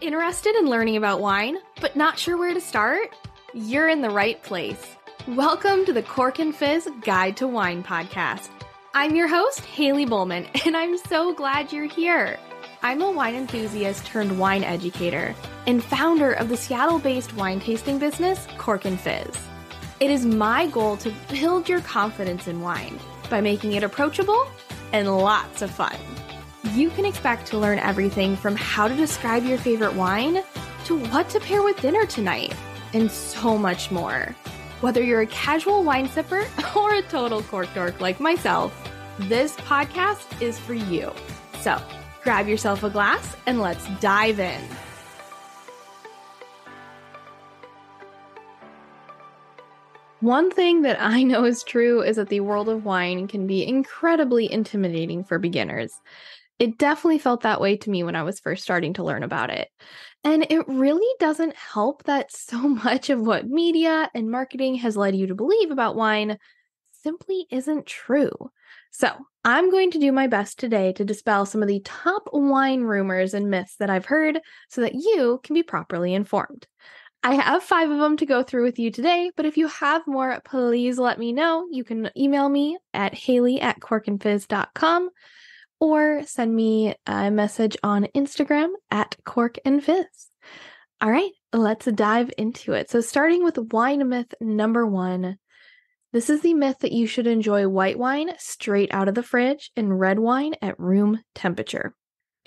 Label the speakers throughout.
Speaker 1: Interested in learning about wine, but not sure where to start? You're in the right place. Welcome to the Cork and Fizz Guide to Wine podcast. I'm your host, Haley Bowman, and I'm so glad you're here. I'm a wine enthusiast turned wine educator and founder of the Seattle based wine tasting business, Cork and Fizz. It is my goal to build your confidence in wine by making it approachable and lots of fun you can expect to learn everything from how to describe your favorite wine to what to pair with dinner tonight, and so much more. Whether you're a casual wine sipper or a total cork dork like myself, this podcast is for you. So grab yourself a glass and let's dive in. One thing that I know is true is that the world of wine can be incredibly intimidating for beginners. It definitely felt that way to me when I was first starting to learn about it. And it really doesn't help that so much of what media and marketing has led you to believe about wine simply isn't true. So, I'm going to do my best today to dispel some of the top wine rumors and myths that I've heard so that you can be properly informed. I have five of them to go through with you today, but if you have more, please let me know. You can email me at haley at corkandfizz.com or send me a message on Instagram at Cork and Fizz. All right, let's dive into it. So, starting with wine myth number one. This is the myth that you should enjoy white wine straight out of the fridge and red wine at room temperature.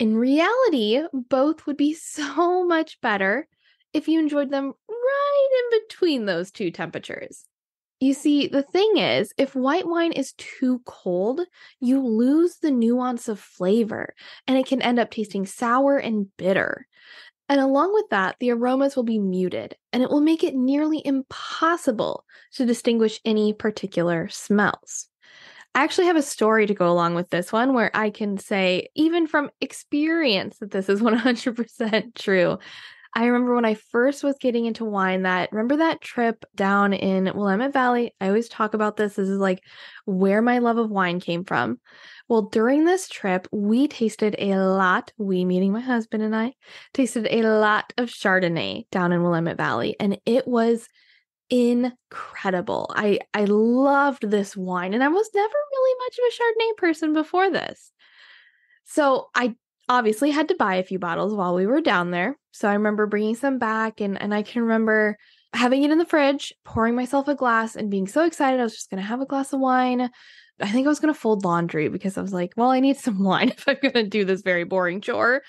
Speaker 1: In reality, both would be so much better if you enjoyed them right in between those two temperatures. You see, the thing is, if white wine is too cold, you lose the nuance of flavor and it can end up tasting sour and bitter. And along with that, the aromas will be muted and it will make it nearly impossible to distinguish any particular smells. I actually have a story to go along with this one where I can say, even from experience, that this is 100% true. I remember when I first was getting into wine that remember that trip down in Willamette Valley? I always talk about this. This is like where my love of wine came from. Well, during this trip, we tasted a lot, we meaning my husband and I, tasted a lot of Chardonnay down in Willamette Valley, and it was incredible. I I loved this wine and I was never really much of a Chardonnay person before this. So I obviously had to buy a few bottles while we were down there. So I remember bringing some back and and I can remember having it in the fridge, pouring myself a glass and being so excited I was just going to have a glass of wine. I think I was going to fold laundry because I was like, well, I need some wine if I'm going to do this very boring chore.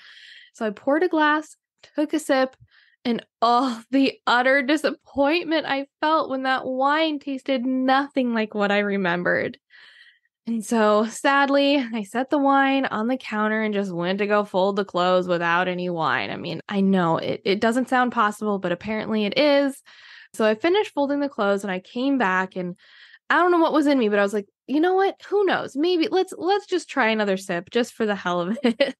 Speaker 1: So I poured a glass, took a sip, and oh, the utter disappointment I felt when that wine tasted nothing like what I remembered. And so sadly, I set the wine on the counter and just went to go fold the clothes without any wine. I mean, I know it, it doesn't sound possible, but apparently it is. So I finished folding the clothes and I came back and I don't know what was in me, but I was like, you know what? Who knows? Maybe let's let's just try another sip just for the hell of it.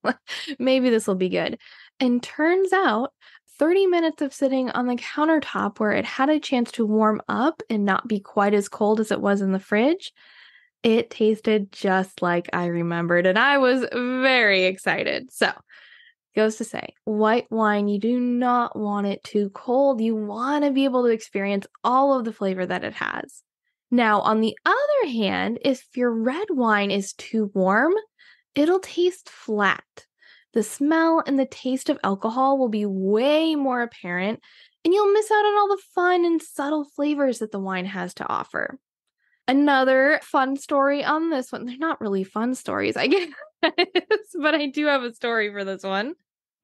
Speaker 1: Maybe this will be good. And turns out 30 minutes of sitting on the countertop where it had a chance to warm up and not be quite as cold as it was in the fridge it tasted just like I remembered, and I was very excited. So, goes to say, white wine, you do not want it too cold. You want to be able to experience all of the flavor that it has. Now, on the other hand, if your red wine is too warm, it'll taste flat. The smell and the taste of alcohol will be way more apparent, and you'll miss out on all the fun and subtle flavors that the wine has to offer. Another fun story on this one. They're not really fun stories, I guess, but I do have a story for this one.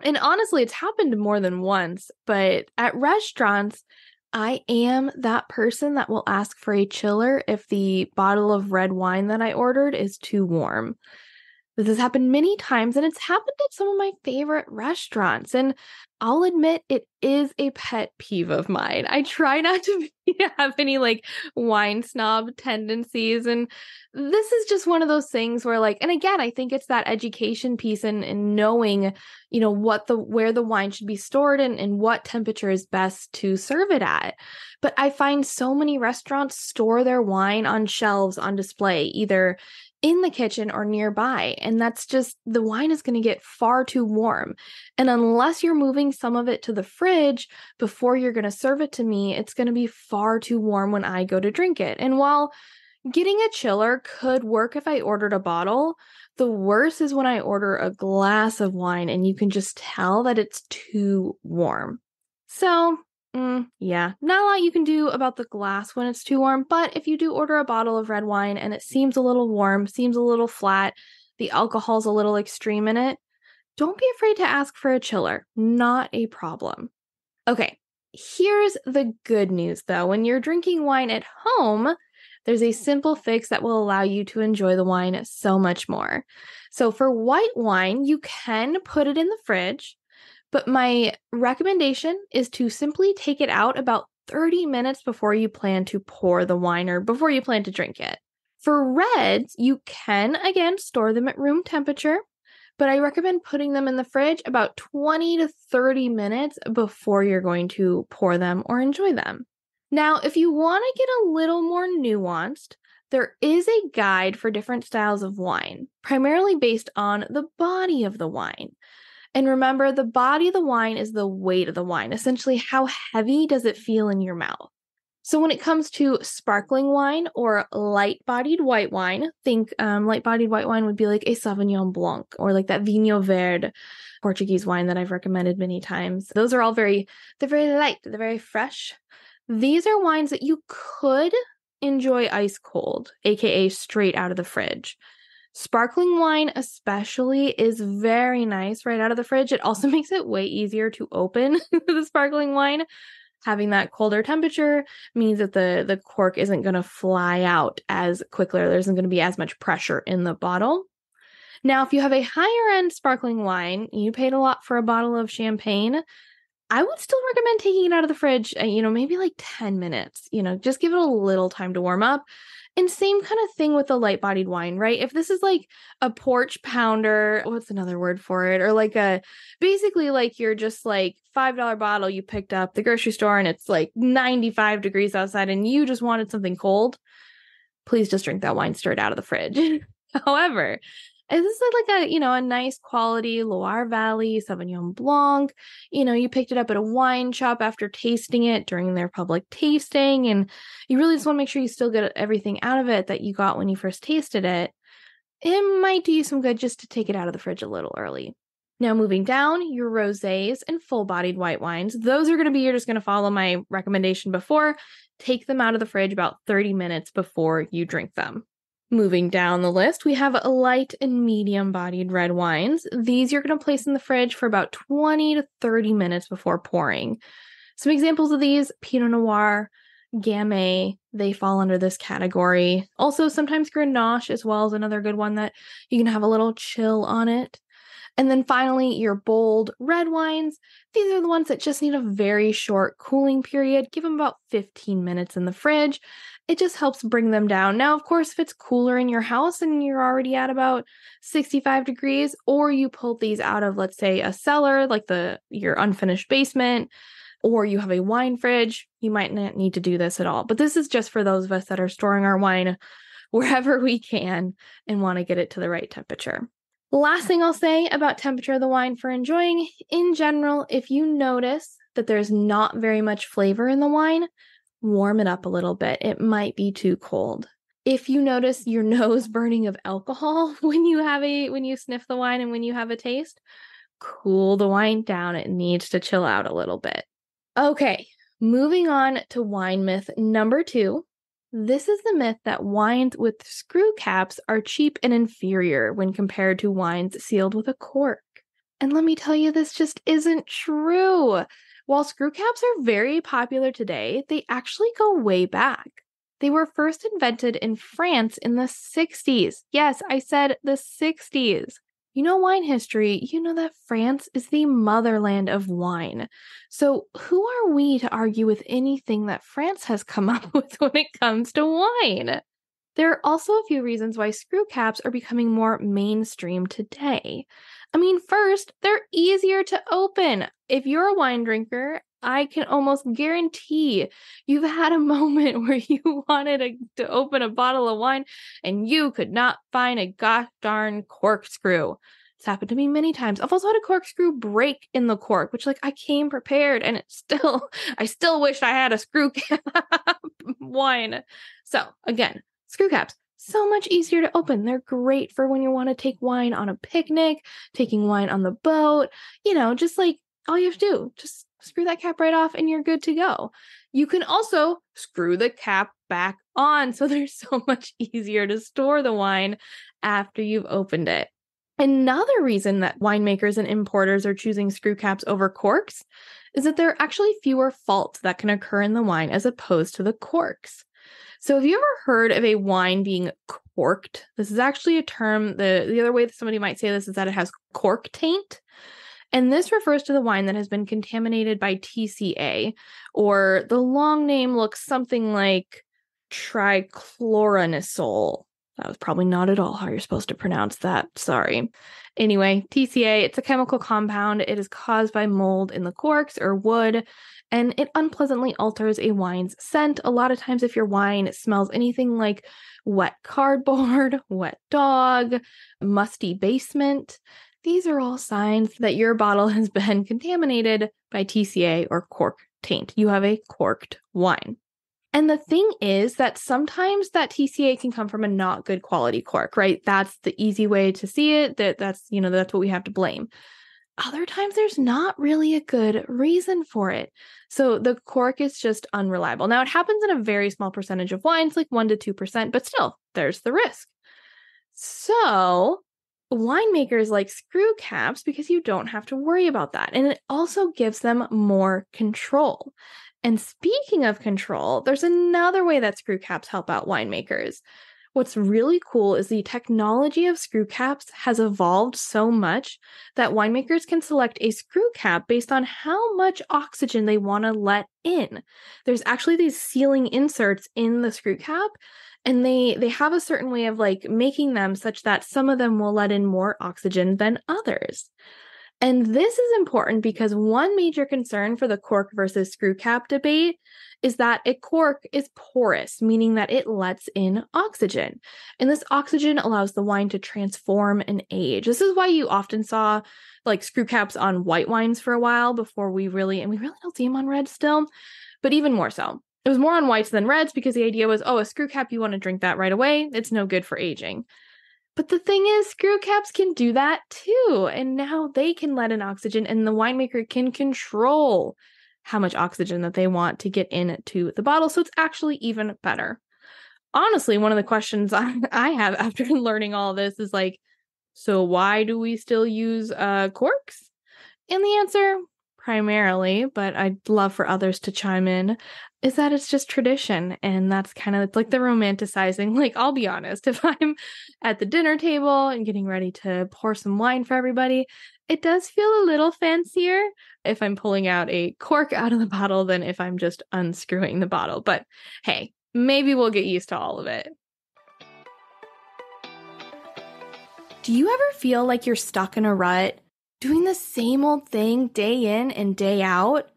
Speaker 1: And honestly, it's happened more than once, but at restaurants, I am that person that will ask for a chiller if the bottle of red wine that I ordered is too warm. This has happened many times and it's happened at some of my favorite restaurants. And I'll admit it is a pet peeve of mine. I try not to be, have any like wine snob tendencies. And this is just one of those things where like, and again, I think it's that education piece and, and knowing, you know, what the where the wine should be stored and, and what temperature is best to serve it at. But I find so many restaurants store their wine on shelves on display, either in the kitchen or nearby. And that's just the wine is going to get far too warm. And unless you're moving some of it to the fridge before you're going to serve it to me, it's going to be far too warm when I go to drink it. And while getting a chiller could work if I ordered a bottle, the worst is when I order a glass of wine and you can just tell that it's too warm. So Mm, yeah, not a lot you can do about the glass when it's too warm, but if you do order a bottle of red wine and it seems a little warm, seems a little flat, the alcohol's a little extreme in it, don't be afraid to ask for a chiller. Not a problem. Okay, here's the good news though. When you're drinking wine at home, there's a simple fix that will allow you to enjoy the wine so much more. So, for white wine, you can put it in the fridge but my recommendation is to simply take it out about 30 minutes before you plan to pour the wine or before you plan to drink it. For reds, you can again store them at room temperature, but I recommend putting them in the fridge about 20 to 30 minutes before you're going to pour them or enjoy them. Now, if you want to get a little more nuanced, there is a guide for different styles of wine, primarily based on the body of the wine. And remember, the body of the wine is the weight of the wine. Essentially, how heavy does it feel in your mouth? So, when it comes to sparkling wine or light bodied white wine, think um, light bodied white wine would be like a Sauvignon Blanc or like that Vinho Verde Portuguese wine that I've recommended many times. Those are all very, they're very light, they're very fresh. These are wines that you could enjoy ice cold, aka straight out of the fridge. Sparkling wine, especially, is very nice right out of the fridge. It also makes it way easier to open the sparkling wine. Having that colder temperature means that the, the cork isn't going to fly out as quickly, or there isn't going to be as much pressure in the bottle. Now, if you have a higher end sparkling wine, you paid a lot for a bottle of champagne. I would still recommend taking it out of the fridge, uh, you know, maybe like 10 minutes, you know, just give it a little time to warm up and same kind of thing with the light bodied wine, right? If this is like a porch pounder, what's another word for it? Or like a basically like you're just like $5 bottle you picked up the grocery store and it's like 95 degrees outside and you just wanted something cold, please just drink that wine straight out of the fridge. However, is this like a you know a nice quality Loire Valley Sauvignon Blanc? You know, you picked it up at a wine shop after tasting it during their public tasting, and you really just want to make sure you still get everything out of it that you got when you first tasted it. It might do you some good just to take it out of the fridge a little early. Now, moving down, your rosés and full-bodied white wines. Those are going to be you're just going to follow my recommendation before. Take them out of the fridge about 30 minutes before you drink them. Moving down the list, we have light and medium bodied red wines. These you're going to place in the fridge for about 20 to 30 minutes before pouring. Some examples of these Pinot Noir, Gamay, they fall under this category. Also, sometimes Grenache as well is another good one that you can have a little chill on it. And then finally, your bold red wines. These are the ones that just need a very short cooling period. Give them about 15 minutes in the fridge it just helps bring them down. Now, of course, if it's cooler in your house and you're already at about 65 degrees, or you pulled these out of, let's say, a cellar, like the your unfinished basement, or you have a wine fridge, you might not need to do this at all. But this is just for those of us that are storing our wine wherever we can and want to get it to the right temperature. Last thing I'll say about temperature of the wine for enjoying in general, if you notice that there's not very much flavor in the wine, warm it up a little bit. It might be too cold. If you notice your nose burning of alcohol when you have a when you sniff the wine and when you have a taste, cool the wine down. It needs to chill out a little bit. Okay, moving on to wine myth number 2. This is the myth that wines with screw caps are cheap and inferior when compared to wines sealed with a cork. And let me tell you, this just isn't true. While screw caps are very popular today, they actually go way back. They were first invented in France in the 60s. Yes, I said the 60s. You know wine history, you know that France is the motherland of wine. So, who are we to argue with anything that France has come up with when it comes to wine? There are also a few reasons why screw caps are becoming more mainstream today. I mean, first, they're easier to open. If you're a wine drinker I can almost guarantee you've had a moment where you wanted to, to open a bottle of wine and you could not find a gosh darn corkscrew. It's happened to me many times. I've also had a corkscrew break in the cork, which like I came prepared and it still, I still wish I had a screw cap wine. So again, screw caps, so much easier to open. They're great for when you want to take wine on a picnic, taking wine on the boat, you know, just like all you have to do, just screw that cap right off and you're good to go. You can also screw the cap back on so they're so much easier to store the wine after you've opened it. Another reason that winemakers and importers are choosing screw caps over corks is that there are actually fewer faults that can occur in the wine as opposed to the corks. So, have you ever heard of a wine being corked? This is actually a term. The, the other way that somebody might say this is that it has cork taint. And this refers to the wine that has been contaminated by TCA, or the long name looks something like trichloranisole. That was probably not at all how you're supposed to pronounce that. Sorry. Anyway, TCA, it's a chemical compound. It is caused by mold in the corks or wood, and it unpleasantly alters a wine's scent. A lot of times, if your wine smells anything like wet cardboard, wet dog, musty basement, these are all signs that your bottle has been contaminated by TCA or cork taint. You have a corked wine. And the thing is that sometimes that TCA can come from a not good quality cork, right? That's the easy way to see it. That that's, you know, that's what we have to blame. Other times there's not really a good reason for it. So the cork is just unreliable. Now it happens in a very small percentage of wines, like 1 to 2%, but still, there's the risk. So winemakers like screw caps because you don't have to worry about that. And it also gives them more control. And speaking of control, there's another way that screw caps help out winemakers. What's really cool is the technology of screw caps has evolved so much that winemakers can select a screw cap based on how much oxygen they want to let in. There's actually these sealing inserts in the screw cap and they they have a certain way of like making them such that some of them will let in more oxygen than others. And this is important because one major concern for the cork versus screw cap debate is that a cork is porous, meaning that it lets in oxygen. And this oxygen allows the wine to transform and age. This is why you often saw like screw caps on white wines for a while before we really, and we really don't see them on red still, but even more so. It was more on whites than reds because the idea was, oh, a screw cap, you want to drink that right away. It's no good for aging. But the thing is, screw caps can do that too. And now they can let in oxygen, and the winemaker can control how much oxygen that they want to get into the bottle. So it's actually even better. Honestly, one of the questions I, I have after learning all this is like, so why do we still use uh, corks? And the answer, primarily, but I'd love for others to chime in, is that it's just tradition. And that's kind of like the romanticizing. Like, I'll be honest, if I'm at the dinner table and getting ready to pour some wine for everybody, it does feel a little fancier if I'm pulling out a cork out of the bottle than if I'm just unscrewing the bottle. But hey, maybe we'll get used to all of it. Do you ever feel like you're stuck in a rut, doing the same old thing day in and day out?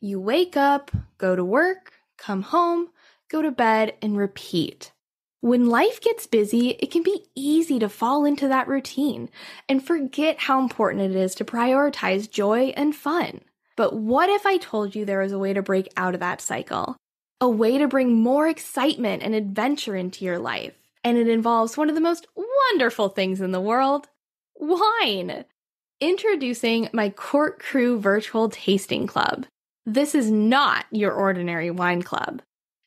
Speaker 1: You wake up, go to work, come home, go to bed, and repeat. When life gets busy, it can be easy to fall into that routine and forget how important it is to prioritize joy and fun. But what if I told you there was a way to break out of that cycle? A way to bring more excitement and adventure into your life. And it involves one of the most wonderful things in the world wine. Introducing my Cork Crew Virtual Tasting Club. This is not your ordinary wine club.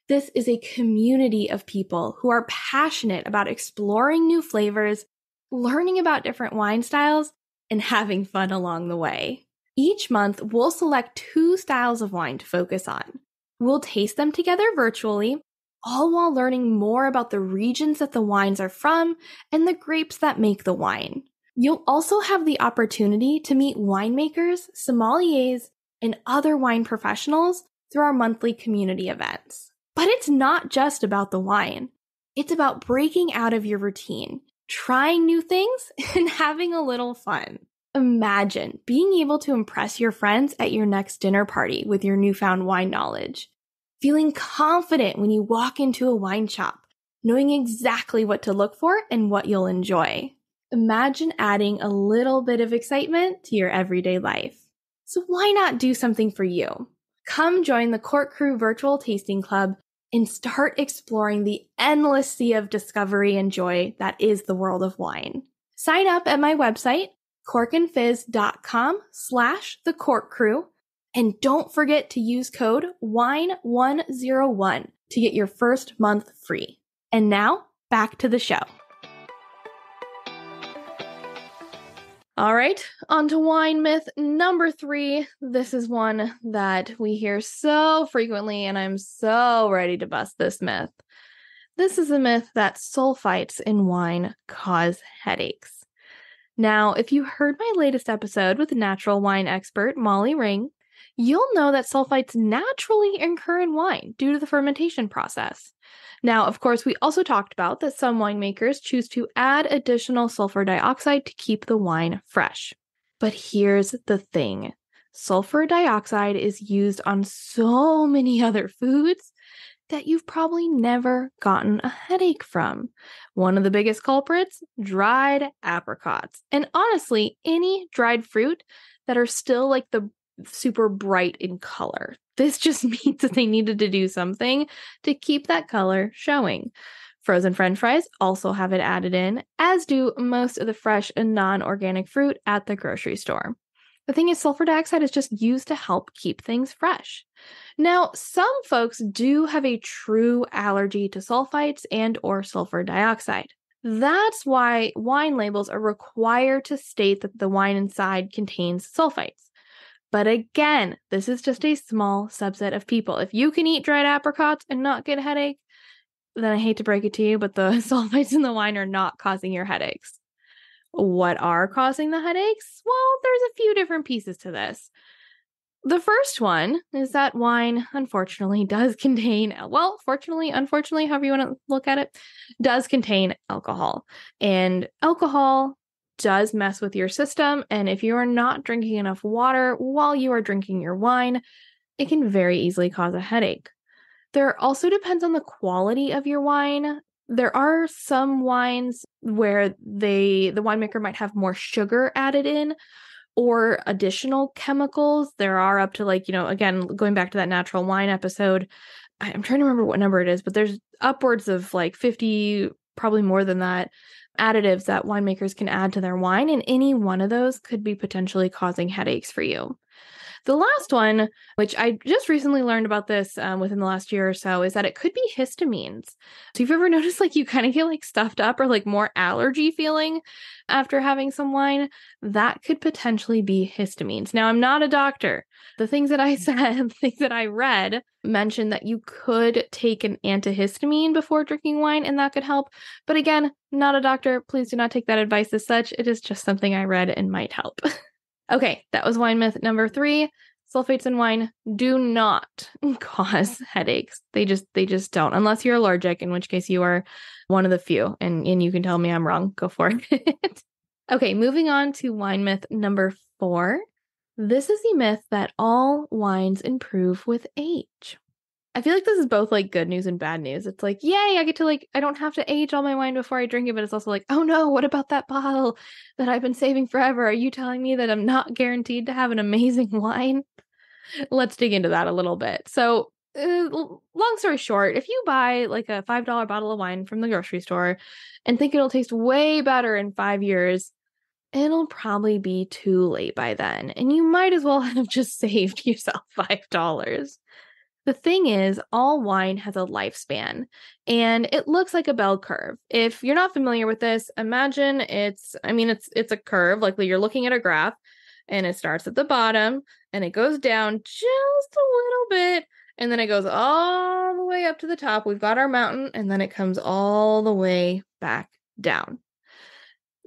Speaker 1: This is a community of people who are passionate about exploring new flavors, learning about different wine styles, and having fun along the way. Each month, we'll select two styles of wine to focus on. We'll taste them together virtually, all while learning more about the regions that the wines are from and the grapes that make the wine. You'll also have the opportunity to meet winemakers, sommeliers, and other wine professionals through our monthly community events. But it's not just about the wine. It's about breaking out of your routine, trying new things, and having a little fun. Imagine being able to impress your friends at your next dinner party with your newfound wine knowledge. Feeling confident when you walk into a wine shop, knowing exactly what to look for and what you'll enjoy. Imagine adding a little bit of excitement to your everyday life. So why not do something for you? Come join the Cork Crew Virtual Tasting Club and start exploring the endless sea of discovery and joy that is the world of wine. Sign up at my website, corkandfizz.com slash the cork crew. And don't forget to use code WINE101 to get your first month free. And now back to the show. All right, on to wine myth number three. This is one that we hear so frequently, and I'm so ready to bust this myth. This is a myth that sulfites in wine cause headaches. Now, if you heard my latest episode with natural wine expert Molly Ring, you'll know that sulfites naturally occur in wine due to the fermentation process. Now, of course, we also talked about that some winemakers choose to add additional sulfur dioxide to keep the wine fresh. But here's the thing sulfur dioxide is used on so many other foods that you've probably never gotten a headache from. One of the biggest culprits dried apricots. And honestly, any dried fruit that are still like the super bright in color. This just means that they needed to do something to keep that color showing. Frozen french fries also have it added in, as do most of the fresh and non organic fruit at the grocery store. The thing is, sulfur dioxide is just used to help keep things fresh. Now, some folks do have a true allergy to sulfites and or sulfur dioxide. That's why wine labels are required to state that the wine inside contains sulfites. But again, this is just a small subset of people. If you can eat dried apricots and not get a headache, then I hate to break it to you, but the sulfites in the wine are not causing your headaches. What are causing the headaches? Well, there's a few different pieces to this. The first one is that wine, unfortunately, does contain, well, fortunately, unfortunately, however you want to look at it, does contain alcohol. And alcohol does mess with your system. And if you are not drinking enough water while you are drinking your wine, it can very easily cause a headache. There also depends on the quality of your wine. There are some wines where they the winemaker might have more sugar added in or additional chemicals. There are up to like, you know, again, going back to that natural wine episode, I'm trying to remember what number it is, but there's upwards of like 50, probably more than that, additives that winemakers can add to their wine, and any one of those could be potentially causing headaches for you. The last one, which I just recently learned about this um, within the last year or so, is that it could be histamines. So, you've ever noticed like you kind of get like stuffed up or like more allergy feeling after having some wine, that could potentially be histamines. Now, I'm not a doctor. The things that I said, things that I read, mentioned that you could take an antihistamine before drinking wine and that could help. But again, not a doctor. Please do not take that advice as such. It is just something I read and might help. Okay, that was wine myth number three. Sulfates in wine do not cause headaches. They just they just don't, unless you're allergic, in which case you are one of the few. And and you can tell me I'm wrong. Go for mm-hmm. it. okay, moving on to wine myth number four. This is the myth that all wines improve with age. I feel like this is both like good news and bad news. It's like, yay, I get to like, I don't have to age all my wine before I drink it, but it's also like, oh no, what about that bottle that I've been saving forever? Are you telling me that I'm not guaranteed to have an amazing wine? Let's dig into that a little bit. So, uh, long story short, if you buy like a $5 bottle of wine from the grocery store and think it'll taste way better in five years, it'll probably be too late by then. And you might as well have just saved yourself $5. The thing is, all wine has a lifespan and it looks like a bell curve. If you're not familiar with this, imagine it's I mean it's it's a curve like you're looking at a graph and it starts at the bottom and it goes down just a little bit and then it goes all the way up to the top. We've got our mountain and then it comes all the way back down.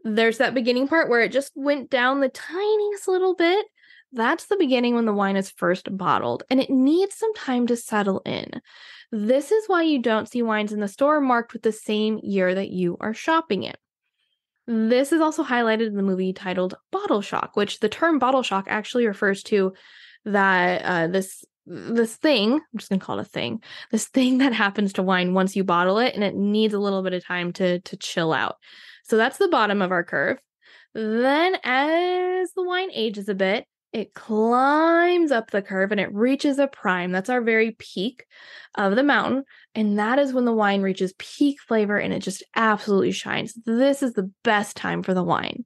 Speaker 1: There's that beginning part where it just went down the tiniest little bit that's the beginning when the wine is first bottled, and it needs some time to settle in. This is why you don't see wines in the store marked with the same year that you are shopping in. This is also highlighted in the movie titled Bottle Shock, which the term bottle shock actually refers to that uh, this this thing, I'm just gonna call it a thing, this thing that happens to wine once you bottle it and it needs a little bit of time to to chill out. So that's the bottom of our curve. Then as the wine ages a bit, it climbs up the curve and it reaches a prime. That's our very peak of the mountain. And that is when the wine reaches peak flavor and it just absolutely shines. This is the best time for the wine.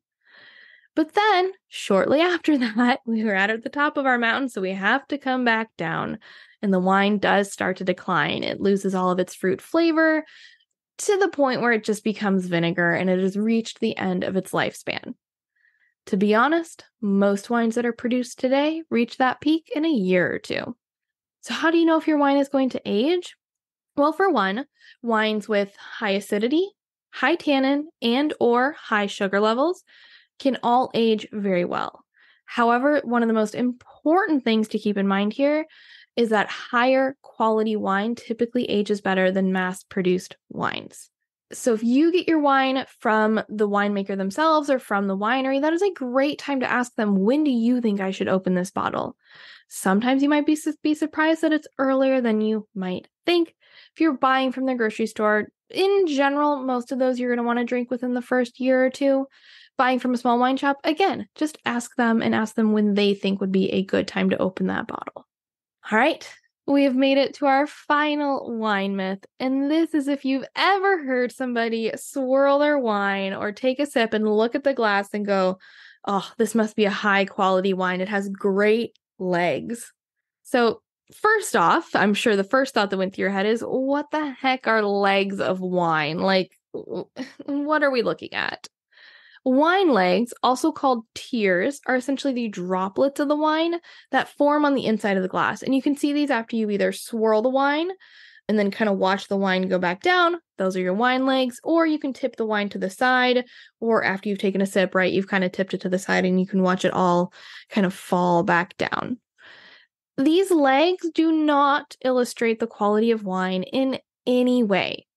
Speaker 1: But then, shortly after that, we were at the top of our mountain, so we have to come back down. And the wine does start to decline. It loses all of its fruit flavor to the point where it just becomes vinegar and it has reached the end of its lifespan. To be honest, most wines that are produced today reach that peak in a year or two. So, how do you know if your wine is going to age? Well, for one, wines with high acidity, high tannin, and or high sugar levels can all age very well. However, one of the most important things to keep in mind here is that higher quality wine typically ages better than mass produced wines. So, if you get your wine from the winemaker themselves or from the winery, that is a great time to ask them, when do you think I should open this bottle? Sometimes you might be, be surprised that it's earlier than you might think. If you're buying from the grocery store, in general, most of those you're going to want to drink within the first year or two buying from a small wine shop, again, just ask them and ask them when they think would be a good time to open that bottle. All right, we have made it to our final wine myth. And this is if you've ever heard somebody swirl their wine or take a sip and look at the glass and go, oh, this must be a high quality wine. It has great legs. So, first off, I'm sure the first thought that went through your head is, what the heck are legs of wine? Like, what are we looking at? Wine legs, also called tears, are essentially the droplets of the wine that form on the inside of the glass. And you can see these after you either swirl the wine and then kind of watch the wine go back down. Those are your wine legs. Or you can tip the wine to the side, or after you've taken a sip, right, you've kind of tipped it to the side and you can watch it all kind of fall back down. These legs do not illustrate the quality of wine in any way.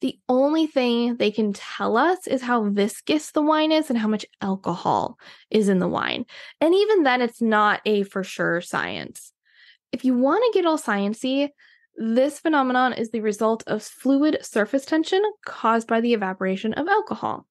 Speaker 1: The only thing they can tell us is how viscous the wine is and how much alcohol is in the wine. And even then, it's not a for sure science. If you want to get all sciency, this phenomenon is the result of fluid surface tension caused by the evaporation of alcohol.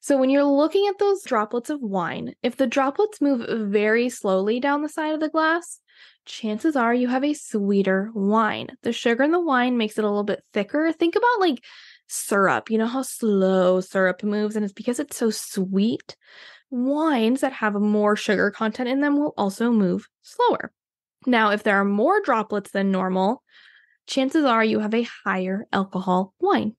Speaker 1: So, when you're looking at those droplets of wine, if the droplets move very slowly down the side of the glass, chances are you have a sweeter wine. The sugar in the wine makes it a little bit thicker. Think about like syrup. You know how slow syrup moves, and it's because it's so sweet. Wines that have more sugar content in them will also move slower. Now, if there are more droplets than normal, chances are you have a higher alcohol wine.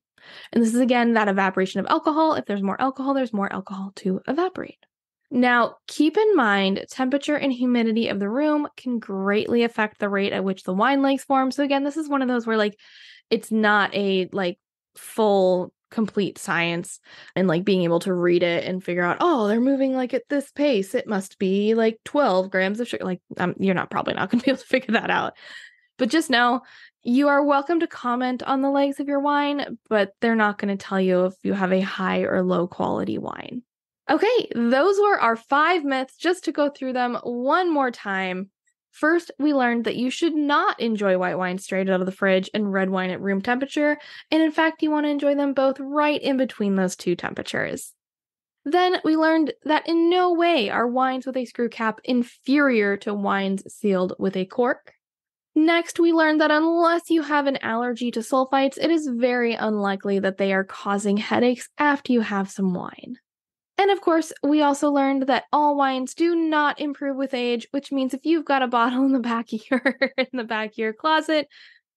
Speaker 1: And this is again that evaporation of alcohol. If there's more alcohol, there's more alcohol to evaporate. Now, keep in mind, temperature and humidity of the room can greatly affect the rate at which the wine legs form. So again, this is one of those where like it's not a like full complete science and like being able to read it and figure out oh they're moving like at this pace it must be like 12 grams of sugar like um, you're not probably not going to be able to figure that out but just know you are welcome to comment on the legs of your wine but they're not going to tell you if you have a high or low quality wine Okay, those were our five myths. Just to go through them one more time. First, we learned that you should not enjoy white wine straight out of the fridge and red wine at room temperature. And in fact, you want to enjoy them both right in between those two temperatures. Then we learned that in no way are wines with a screw cap inferior to wines sealed with a cork. Next, we learned that unless you have an allergy to sulfites, it is very unlikely that they are causing headaches after you have some wine. And of course, we also learned that all wines do not improve with age, which means if you've got a bottle in the back of your in the back of your closet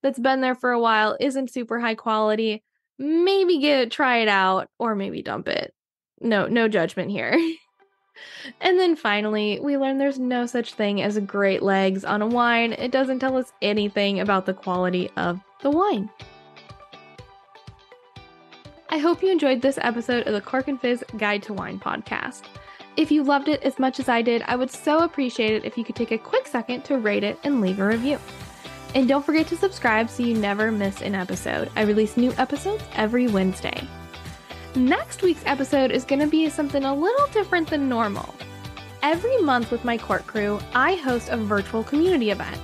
Speaker 1: that's been there for a while, isn't super high quality, maybe get it, try it out or maybe dump it. No, no judgment here. and then finally, we learned there's no such thing as great legs on a wine. It doesn't tell us anything about the quality of the wine. I hope you enjoyed this episode of the Cork and Fizz Guide to Wine podcast. If you loved it as much as I did, I would so appreciate it if you could take a quick second to rate it and leave a review. And don't forget to subscribe so you never miss an episode. I release new episodes every Wednesday. Next week's episode is going to be something a little different than normal. Every month with my Cork Crew, I host a virtual community event.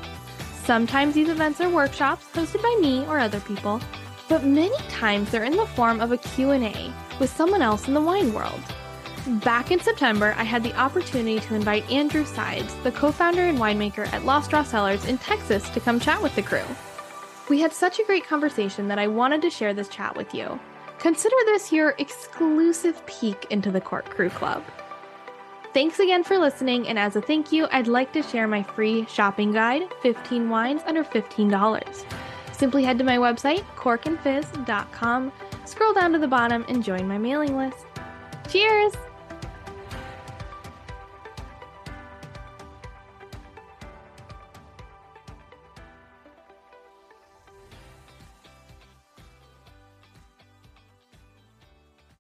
Speaker 1: Sometimes these events are workshops hosted by me or other people, but many times they're in the form of a Q&A with someone else in the wine world. Back in September, I had the opportunity to invite Andrew Sides, the co-founder and winemaker at Lost Draw Cellars in Texas, to come chat with the crew. We had such a great conversation that I wanted to share this chat with you. Consider this your exclusive peek into the Cork Crew Club. Thanks again for listening, and as a thank you, I'd like to share my free shopping guide 15 wines under $15. Simply head to my website, corkandfizz.com, scroll down to the bottom, and join my mailing list. Cheers!